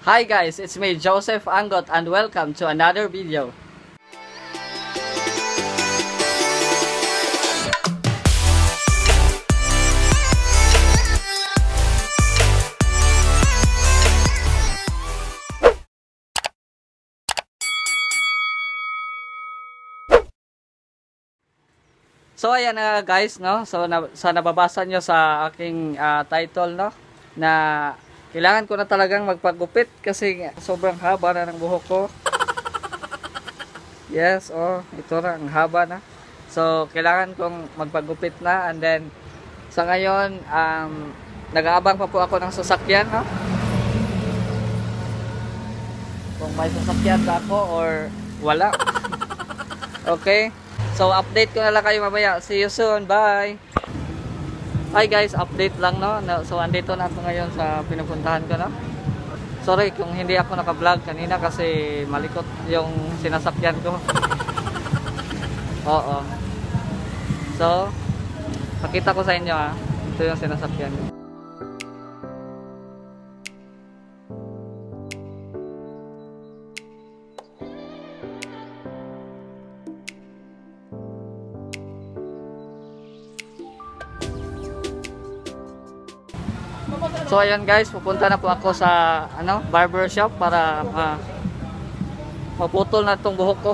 Hi guys, it's me Joseph Angot and welcome to another video. So ayan na guys, no? So na, sa nababasa nyo sa aking ah, title, no? Na kailangan ko na talagang magpagupit kasi sobrang haba na ng buhok ko. Yes, oh, ito na ang haba na. So kailangan kong magpagupit na and then sa ngayon um nag-aabang pa po ako ng sasakyan, no? Kung may sasakyan ba ako or wala. okay? So, update ko na lang kayo mamaya. See you soon. Bye! Hi guys, update lang no. So, andito na ako ngayon sa pinupuntahan ko no. Sorry kung hindi ako naka-vlog kanina kasi malikot yung sinasakyan ko. Oo. So, pakita ko sa inyo ah. Ito yung sinasakyan ko. So ayan guys, pupunta na po ako sa ano, barber shop para uh, maputol na tong buhok ko.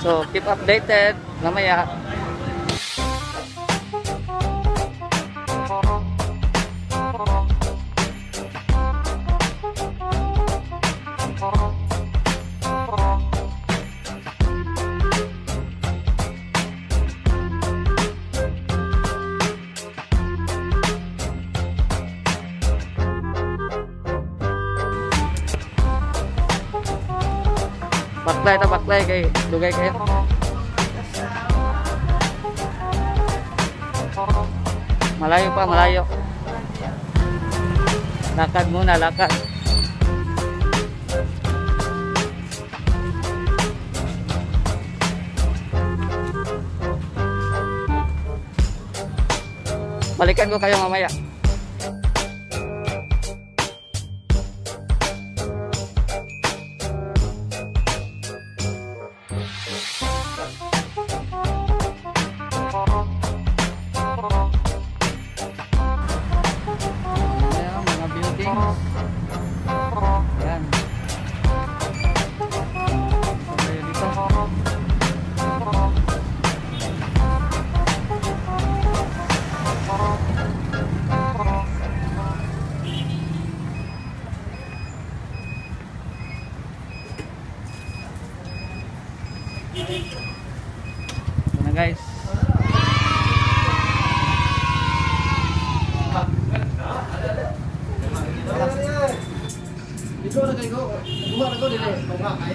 So keep updated mamaya. Baklay ta baklay kay dugay kayo. Malayo pa, malayo. Lakad muna, lakad. Balikan ko kayo mamaya. Duma na ko dili.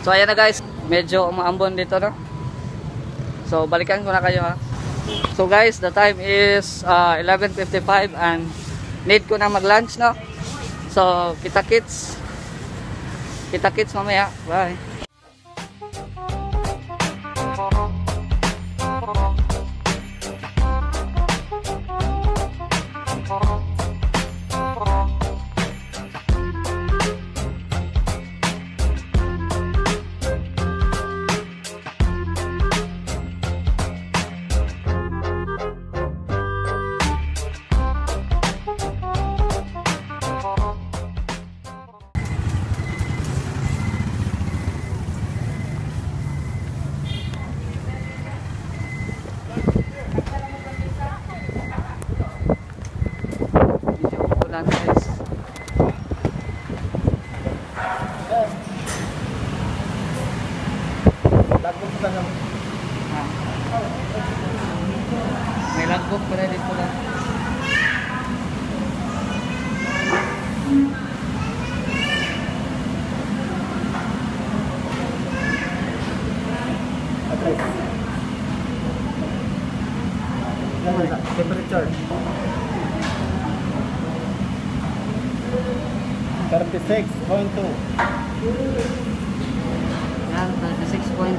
So ayan na guys, medyo umaambon dito no. So balikan ko na kayo ha. So guys, the time is uh, 11.55 and need ko na mag-lunch no. So kita kits. Kita kits mamaya. Bye. 36.2. Yeah, 36.2.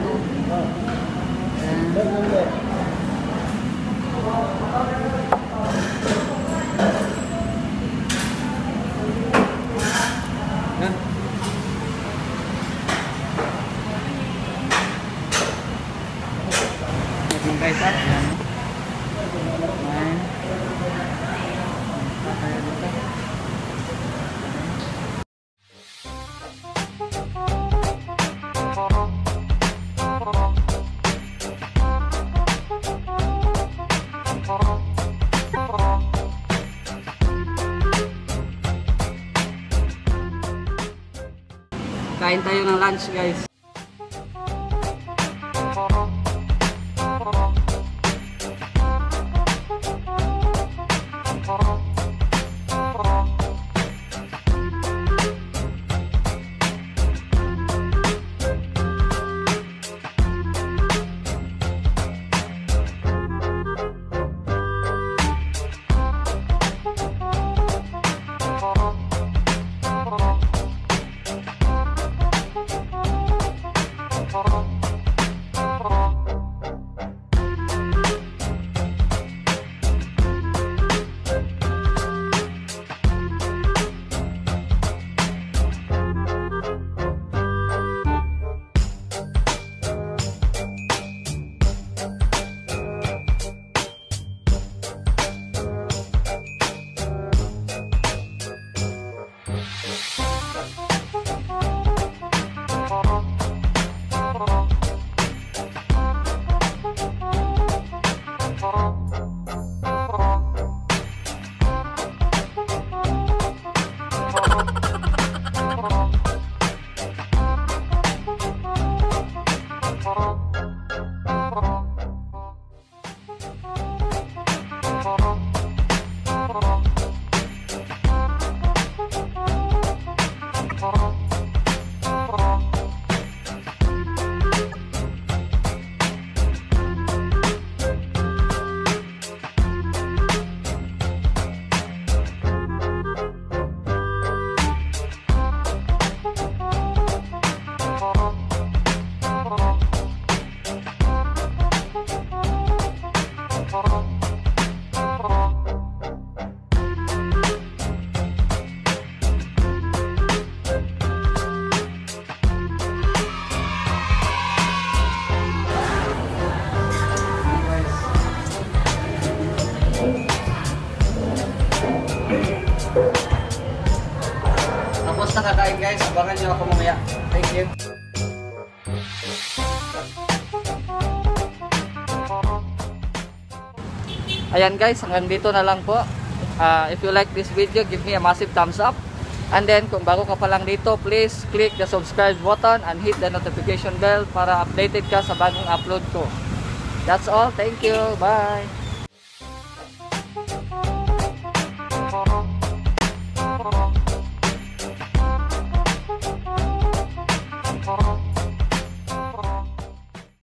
Oh. And... Kain tayo ng lunch guys. Guys. Abangan nyo ako mamaya. Thank you. Ayan guys, hanggang dito na lang po. Ah, if you like this video, give me a massive thumbs up. And then, kung bago ka pa lang dito, please click the subscribe button and hit the notification bell para updated ka sa bagong upload ko. That's all. Thank you. Bye.